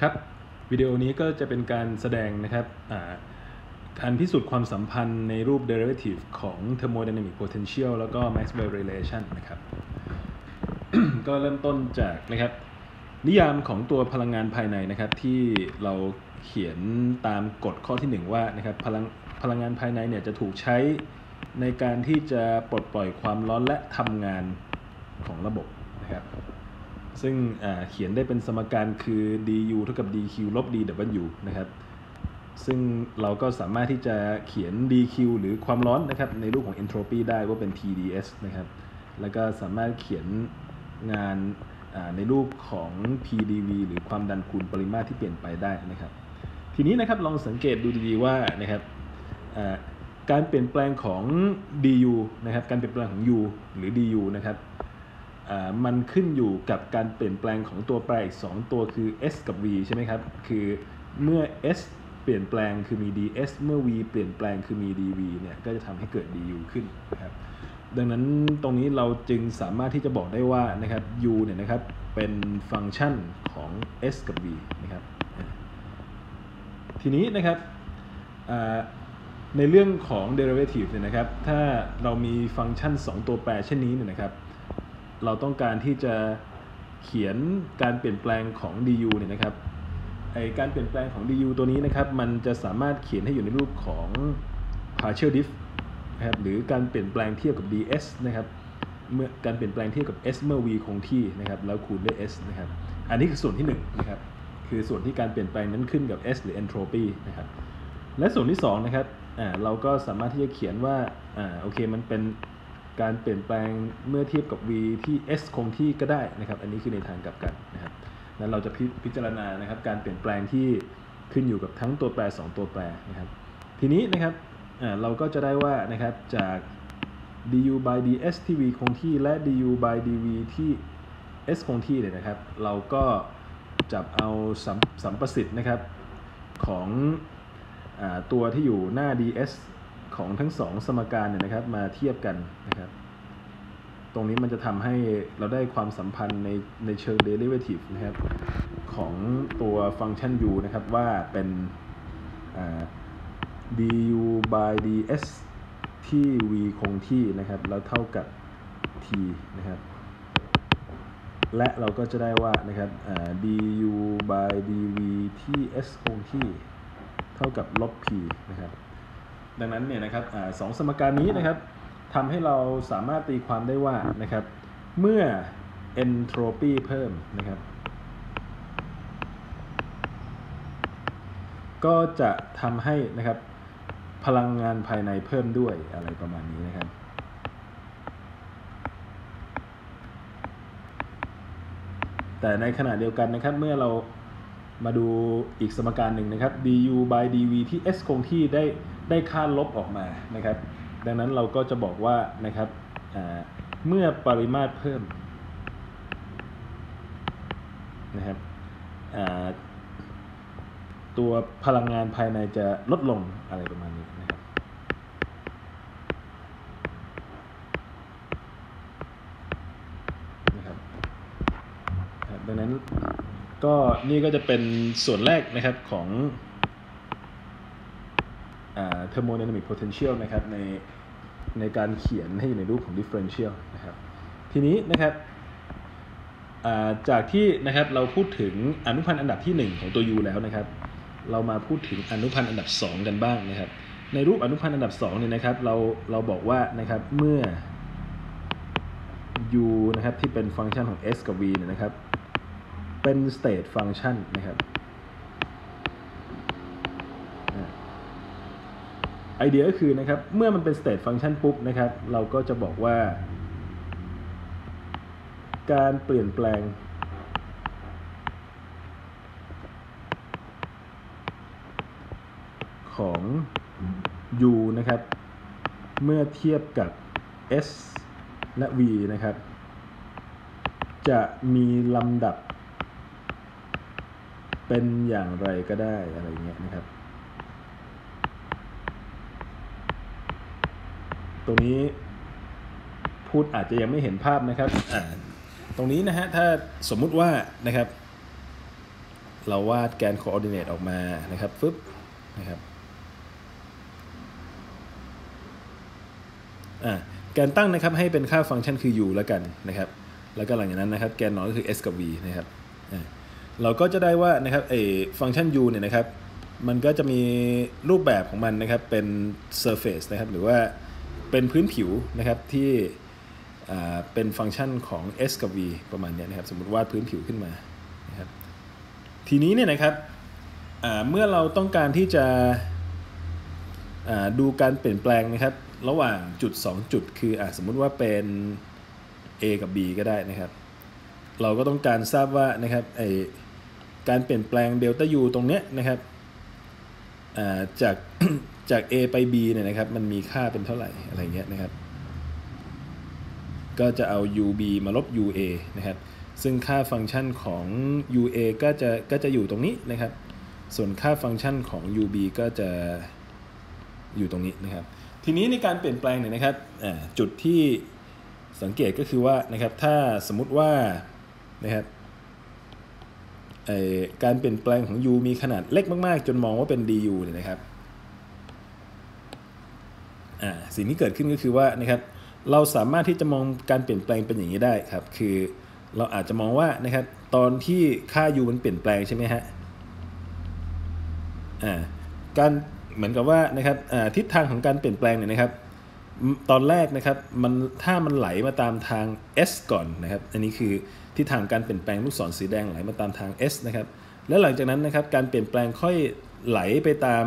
ครับวิดีโอนี้ก็จะเป็นการแสดงนะครับการพิสูจน์ความสัมพันธ์ในรูป derivative ของ thermodynamic potential แล้วก็ Maxwell relation นะครับ ก็เริ่มต้นจากนะครับนิยามของตัวพลังงานภายในนะครับที่เราเขียนตามกฎข้อที่ 1 ว่านะครับพลังพลังงานภายในเนี่ยจะถูกใช้ในการที่จะปลดปล่อยความร้อนและทำงานของระบบนะครับ ซึ่งเขียนได้เป็นสมการคือ du เท่ากับ dq ลบ dw นะครับ ซึ่งเราก็สามารถที่จะเขียน dq หรือความร้อนนะครับในรูปของ entropy ได้ว่าเป็น tds นะครับ แล้วก็สามารถเขียนงานในรูปของ pdv หรือความดันคูณปริมาตรที่เปลี่ยนไปได้นะครับ ทีนี้นะครับลองสังเกตดูดีๆว่านะครับการเปลี่ยนแปลงของ du นะครับ การเปลี่ยนแปลงของ u หรือ du นะครับ มันขึ้นอยู่กับการเปลี่ยนแปลงของตัวแปรอีก 2 ตัวคือ s กับ v ใช่ไหมครับ คือเมื่อ s เปลี่ยนแปลงคือมี ds เมื่อ v เปลี่ยนแปลงคือมี dv เนี่ย ก็จะทำให้เกิด du ขึ้นนะครับ ดังนั้นตรงนี้เราจึงสามารถที่จะบอกได้ว่านะครับ u เนี่ยนะครับเป็นฟังก์ชันของ s กับ v นะครับ ทีนี้นะครับในเรื่องของ derivative เนี่ยนะครับ ถ้าเรามีฟังก์ชัน 2 ตัวแปรเช่นนี้เนี่ยนะครับ เราต้องการที่จะเขียนการเปลี่ยนแปลงของ du เนี่ยนะครับไอการเปลี่ยนแปลงของ du ตัวนี้นะครับ มันจะสามารถเขียนให้อยู่ในรูปของ partial diff นะครับหรือการเปลี่ยนแปลงเทียบกับ ds นะครับเมื่อการเปลี่ยนแปลงเทียบกับ s เมื่อ v คงที่นะครับแล้วคูณด้วย s นะครับอันนี้คือส่วนที่1นนะครับคือส่วนที่การเปลี่ยนแปลงนั้นขึ้นกับ s หรือ entropy นะครับและส่วนที่2นะครับอ่าเราก็สามารถที่จะเขียนว่าอ่าโอเคมันเป็น การเปลี่ยนแปลงเมื่อเทียบกับ v ที่ s คงที่ก็ได้นะครับ อันนี้คือในทางกลับกันนะครับนั้นเราจะพิจารณานะครับ การเปลี่ยนแปลงที่ขึ้นอยู่กับทั้งตัวแปร 2 ตัวแปรนะครับ ทีนี้นะครับเราก็จะได้ว่านะครับจาก du by ds ที่ v คงที่และ du by dv ที่ s คงที่เนี่ยนะครับ เราก็จับเอาสัมสัมประสิทธิ์นะครับของอตัวที่อยู่หน้า ds ของทั้งสองสมการเนี่ยนะครับมาเทียบกันนะครับ ตรงนี้มันจะทำให้เราได้ความสัมพันธ์ในในเชิง derivative นะครับ ของตัวฟังก์ชัน u นะครับว่าเป็น du by ds ที่ v คงที่นะครับ แล้วเท่ากับ t นะครับ และเราก็จะได้ว่านะครับ du by dv ที่ s คงที่ เท่ากับลบ p นะครับ ดังนั้นเนี่ยนะครับอสองสมการนี้นะครับทำให้เราสามารถตีความได้ว่านะครับ เมื่อ entropy เพิ่มนะครับ ก็จะทำให้นะครับพลังงานภายในเพิ่มด้วยอะไรประมาณนี้นะครับ แต่ในขณะเดียวกันนะครับเมื่อเรา มาดูอีกสมการหนึ่งนะครับ du by dv ที่ s คงที่ได้ได้ค่าลบออกมานะครับ ดังนั้นเราก็จะบอกว่านะครับเมื่อปริมาตรเพิ่มนะครับตัวพลังงานภายในจะลดลงอะไรประมาณนี้นะครับ นะครับ ดังนั้น ก็นี่ก็จะเป็นส่วนแรกนะครับของ thermodynamic potential นะครับในในการเขียนให้อยู่ในรูปของ differential นะครับ ทีนี้นะครับจากที่นะครับเราพูดถึงอนุพันธ์อันดับที่ 1 ของตัว u แล้วนะครับ เรามาพูดถึงอนุพันธ์อันดับ 2 กันบ้างนะครับ ในรูปอนุพันธ์อันดับ2เนี่ยนะครับเราเราบอกว่านะครับเมื่อ u นะครับที่เป็นฟังก์ชันของ s กับ v เนี่ยนะครับ เป็น state function นะครับไอเดียก็คือนะครับ เมื่อมันเป็น state function ปุ๊บนะครับ เราก็จะบอกว่า การเปลี่ยนแปลง ของ u นะครับ เมื่อเทียบกับ s และ v นะครับ จะมีลำดับ เป็นอย่างไรก็ได้อะไรเงี้ยนะครับ ตรงนี้พูดอาจจะยังไม่เห็นภาพนะครับอ่าตรงนี้นะฮะถ้าสมมุติว่านะครับ เราวาดแกน coordinate ออกมานะครับฟึบนะครับอ่าแกนตั้งนะครับให้เป็นค่าฟังก์ชันคือ u แล้วกันนะครับ แล้วก็หลังจากนั้นนะครับ แกนนอนก็คือ s กับ v นะครับ เราก็จะได้ว่านะครับไอ้ฟังก์ชัน u เนี่ยนะครับมันก็จะมีรูปแบบของมันนะครับเป็น surface นะครับหรือว่าเป็นพื้นผิวนะครับที่เป็นฟังก์ชันของ s กับ v ประมาณนี้นะครับสมมติวาดพื้นผิวขึ้นมานะครับทีนี้เนี่ยนะครับเมื่อเราต้องการที่จะดูการเปลี่ยนแปลงนะครับ ระหว่างจุด 2 จุด คืออสมมุติว่าเป็น A กับ B ก็ได้นะครับ เราก็ต้องการทราบว่านะครับไอการเปลี่ยนแปลงเดลต้า U ตรงเนี้ยนะครับจากจาก A ไป B เนี่ยนะครับมันมีค่าเป็นเท่าไหร่อะไรเงี้ยนะครับก็จะเอา UB มาลบ UA นะครับซึ่งค่าฟังก์ชันของ UA ก็จะก็จะอยู่ตรงนี้นะครับ ส่วนค่าฟังก์ชันของ UB ก็จะอยู่ตรงนี้นะครับ ทีนี้ในการเปลี่ยนแปลงเนี่ยนะครับจุดที่สังเกตก็คือว่านะครับถ้าสมมติว่า นะครับการเปลี่ยนแปลงของ u มีขนาดเล็กมาก ๆ จนมองว่าเป็น du เนี่ยนะครับสิ่งที่เกิดขึ้นก็คือว่านะครับเราสามารถที่จะมองการเปลี่ยนแปลงเป็นอย่างนี้ได้ครับ คือเราอาจจะมองว่านะครับตอนที่ค่า u มันเปลี่ยนแปลงใช่ไหมฮะการเหมือนกับว่านะครับทิศทางของการเปลี่ยนแปลงเนี่ยนะครับ ตอนแรกนะครับมันถ้ามันไหลมาตามทาง S ก่อนนะครับอันนี้คือทิศทางการเปลี่ยนแปลงลูกศรสีแดงไหลมาตามทาง S นะครับแล้วหลังจากนั้นนะครับการเปลี่ยนแปลงค่อยไหลไปตาม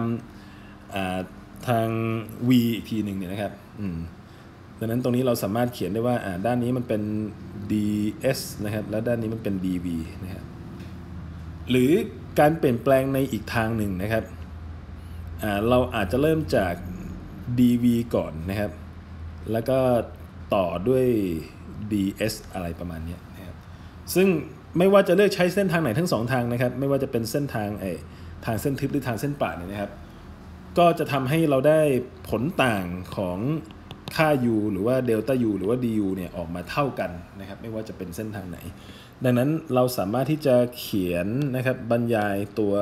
ทาง V อีกทีหนึ่งเนี่ยนะครับดังนั้นตรงนี้เราสามารถเขียนได้ว่าด้านนี้มันเป็น ds นะครับแล้วด้านนี้มันเป็น dv นะครับหรือการเปลี่ยนแปลงในอีกทางหนึ่งนะครับเราอาจจะเริ่มจาก dv ก่อนนะครับ แล้วก็ต่อด้วย ds อะไรประมาณนี้นะครับซึ่งไม่ว่าจะเลือกใช้เส้นทางไหนทั้งสองทางนะครับ ไม่ว่าจะเป็นเส้นทางไอทางเส้นทึบหรือทางเส้นป่าเนี่ยนะครับ ก็จะทำให้เราได้ผลต่างของค่า u หรือว่าเดลต้า u หรือว่า du เนี่ยออกมาเท่ากันนะครับ ไม่ว่าจะเป็นเส้นทางไหน ดังนั้นเราสามารถที่จะเขียนนะครับบรรยายตัว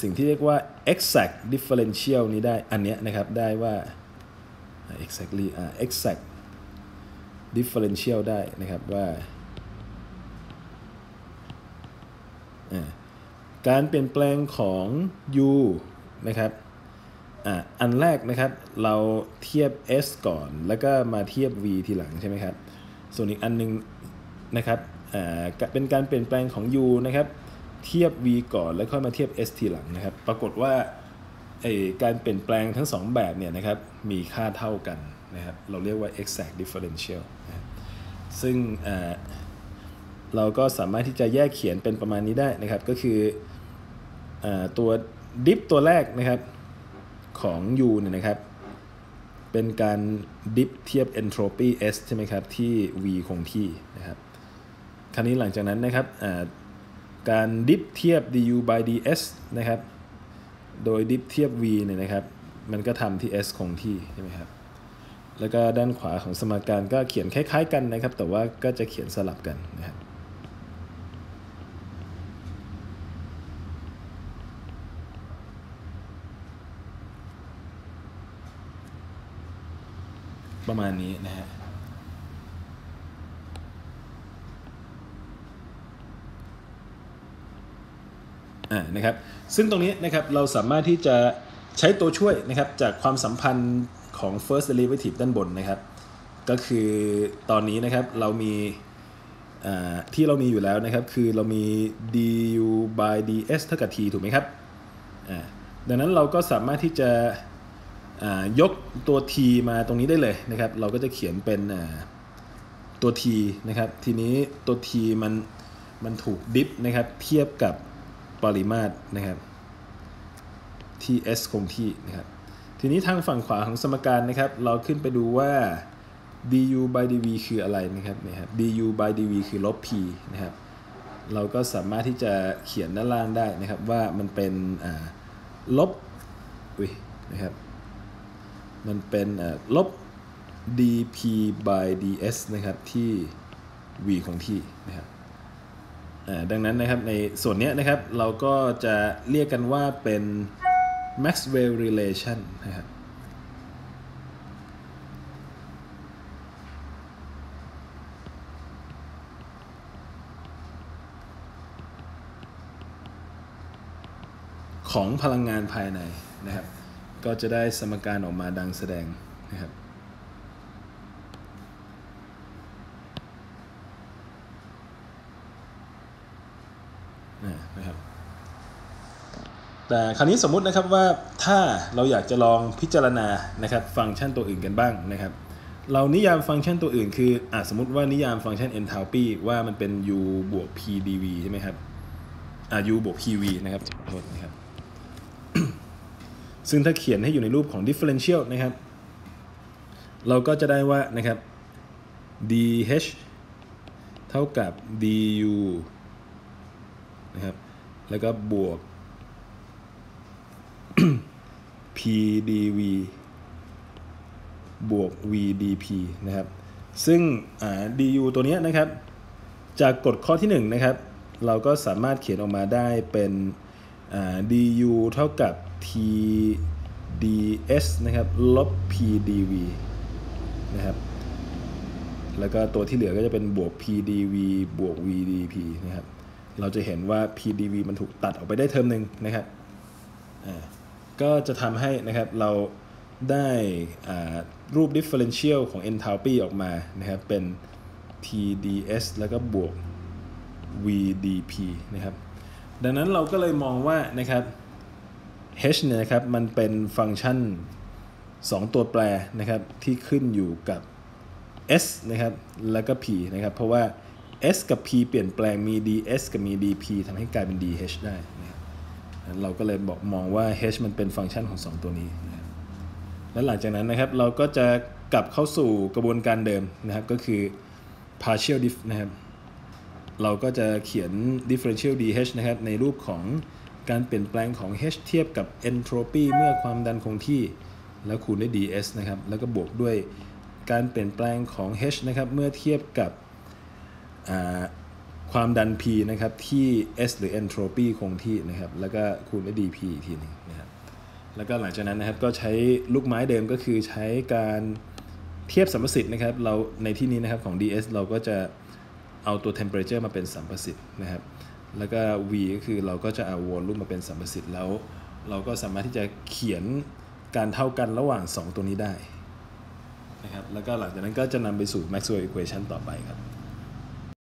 สิ่งที่เรียกว่า exact differential นี้ได้อันเนี้ยนะครับได้ว่า exactly exact differential ได้นะครับว่าการเปลี่ยนแปลงของ u นะครับอันแรกนะครับเราเทียบ s ก่อน แล้วก็มาเทียบ v ทีหลังใช่ไหมครับ ส่วนอีกอันนึงนะครับเป็นการเปลี่ยนแปลงของ u นะครับ เทียบ v ก่อนแล้วค่อยมาเทียบ s ทีหลังนะครับ ปรากฏว่า การเปลี่ยนแปลงทั้ง 2 แบบเนี่ยนะครับมีค่าเท่ากันนะครับเราเรียกว่า exact differential นะซึ่งเราก็สามารถที่จะแยกเขียนเป็นประมาณนี้ได้นะครับ ก็คืออตัว dip ตัวแรกนะครับของ u เนี่ยนะครับ เป็นการดิฟเทียบ entropy s ใช่ไหมครับ ที่ v คงที่นะครับ คราวนี้หลังจากนั้นนะครับการดิฟเทียบ du by ds นะครับ โดย diff เทียบ v เนี่ยนะครับ มันก็ทำที่ s คงที่ใช่ไหมครับ แล้วก็ด้านขวาของสมการก็เขียนคล้ายๆ กันนะครับ แต่ว่าก็จะเขียนสลับกันนะครับประมาณนี้นะฮะ อ่านะครับซึ่งตรงนี้นะครับเราสามารถที่จะใช้ตัวช่วยนะครับจากความสัมพันธ์ของ first derivative ด้านบนนะครับ ก็คือตอนนี้นะครับเรามีที่เรามีอยู่แล้วนะครับ คือเรามี du by ds เท่ากับ t ถูกไหมครับดังนั้นเราก็สามารถที่จะยกตัว t มาตรงนี้ได้เลยนะครับ เราก็จะเขียนเป็นตัว t นะครับ ทีนี้ตัว t มันมันถูกดิฟนะครับ เทียบกับ ปริมาตรนะครับที่ s คงที่นะครับทีนี้ทางฝั่งขวาของสมการนะครับ เราขึ้นไปดูว่า du by dv คืออะไรนะครับนี่ครับ du by dv คือลบ p นะครับ เราก็สามารถที่จะเขียนด้านล่างได้นะครับว่ามันเป็นลบอุ้ยนะครับมันเป็นลบ dp by ds นะครับที่ v ของที่นะครับ ดังนั้นนะครับในส่วนนี้นะครับเราก็จะเรียกกันว่าเป็น Maxwell relation นะครับของพลังงานภายในนะครับ ก็จะได้สมการออกมาดังแสดงนะครับ แต่คราวนี้สมมุตินะครับว่าถ้าเราอยากจะลองพิจารณานะครับฟังก์ชันตัวอื่นกันบ้างนะครับ เรานิยามฟังก์ชันตัวอื่นคืออะสมมติว่านิยามฟังก์ชัน enthalpy ว่ามันเป็น u บวก p dv ใช่ไหมครับอะ u บวก pv นะครับโทษนะครับ ซึ่งถ้าเขียนให้อยู่ในรูปของ differential นะครับ เราก็จะได้ว่านะครับ dh เท่ากับ du นะครับแล้วก็บวก pdv บวก vdp นะครับ ซึ่ง du ตัวนี้นะครับ จากกฎข้อที่1นะครับ เราก็สามารถเขียนออกมาได้เป็น du เท่ากับ tds นะครับ ลบ pdv นะครับ แล้วก็ตัวที่เหลือก็จะเป็นบวก pdv บวก vdp นะครับ เราจะเห็นว่า pdv มันถูกตัดออกไปได้เทอมหนึ่งนะครับ ก็จะทำให้นะครับเราได้รูป differential ของ enthalpy ออกมานะครับเป็น tds แล้วก็บวก vdp นะครับดังนั้นเราก็เลยมองว่านะครับ h เนี่ยนะครับมันเป็นฟังก์ชัน 2 ตัวแปรนะครับที่ขึ้นอยู่กับ s นะครับแล้วก็ p นะครับเพราะว่า s กับ p เปลี่ยนแปลงมี ds กับมี dp ทำให้กลายเป็น dh ได้นะ เราก็เลยบอกมองว่า h มันเป็นฟังก์ชันของ 2 ตัวนี้ แล้วหลังจากนั้นนะครับเราก็จะกลับเข้าสู่กระบวนการเดิมนะครับก็คือ partial diff นะครับเราก็จะเขียน differential dh นะครับในรูปของการเปลี่ยนแปลงของ h เทียบกับ entropy เมื่อความดันคงที่ แล้วคูณด้วย ds นะครับแล้วก็บวกด้วยการเปลี่ยนแปลงของ h นะครับเมื่อเทียบกับ ความดัน p นะครับที่ s หรือ entropy คงที่นะครับแล้วก็คูณด้วย dp อีกทีหนึงนะครับแล้วก็หลังจากนั้นนะครับก็ใช้ลูกไม้เดิมก็คือใช้การเทียบสัมประสิทธิ์นะครับเราในที่นี้นะครับของ ds เราก็จะเอาตัว temperature มาเป็นสัมประสิทธิ์นะครับแล้วก็ v ก็คือเราก็จะเอา volume มาเป็นสัมประสิทธิ์แล้ว เราก็สามารถที่จะเขียนการเท่ากันระหว่าง 2 ตัวนี้ได้นะครับแล้วก็หลังจากนั้นก็จะนำไปสู่ Maxwell equation ต่อไปครับ